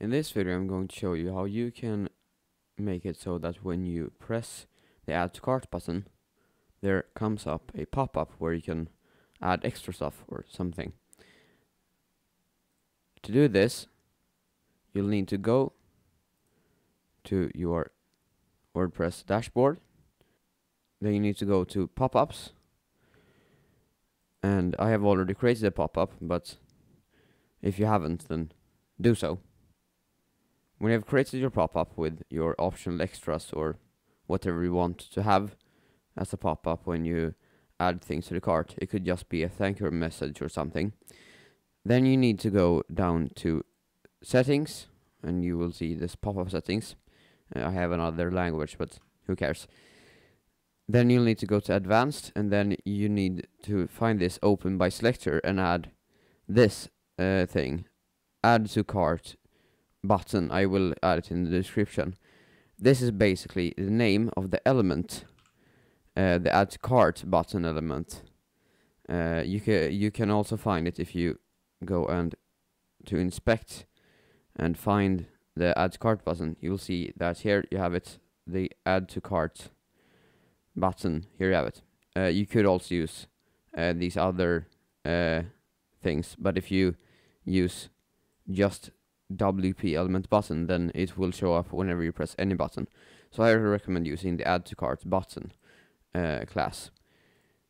In this video I'm going to show you how you can make it so that when you press the add to cart button there comes up a pop-up where you can add extra stuff or something. To do this you'll need to go to your WordPress dashboard then you need to go to pop-ups and I have already created a pop-up but if you haven't then do so. When you have created your pop-up with your optional extras or whatever you want to have as a pop-up when you add things to the cart, it could just be a thank you message or something. Then you need to go down to settings and you will see this pop-up settings. Uh, I have another language but who cares. Then you'll need to go to advanced and then you need to find this open by selector and add this uh, thing. Add to cart button. I will add it in the description. This is basically the name of the element, uh, the add to cart button element. Uh, you can you can also find it if you go and to inspect and find the add to cart button. You'll see that here you have it, the add to cart button. Here you have it. Uh, you could also use uh, these other uh, things, but if you use just WP element button, then it will show up whenever you press any button. So I recommend using the add to cart button uh, class.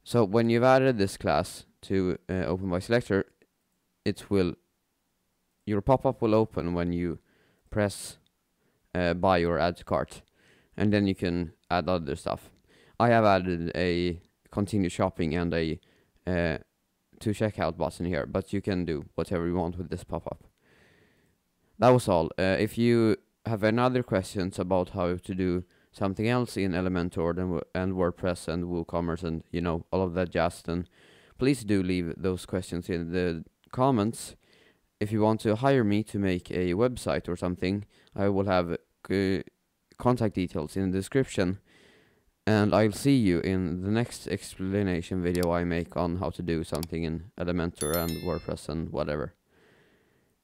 So when you've added this class to uh, open by selector, it will your pop-up will open when you press uh, buy or add to cart, and then you can add other stuff. I have added a continue shopping and a uh, to checkout button here, but you can do whatever you want with this pop-up. That was all. Uh, if you have any other questions about how to do something else in Elementor and, and WordPress and WooCommerce and you know all of that jazz, then please do leave those questions in the comments. If you want to hire me to make a website or something, I will have uh, contact details in the description. And I'll see you in the next explanation video I make on how to do something in Elementor and WordPress and whatever.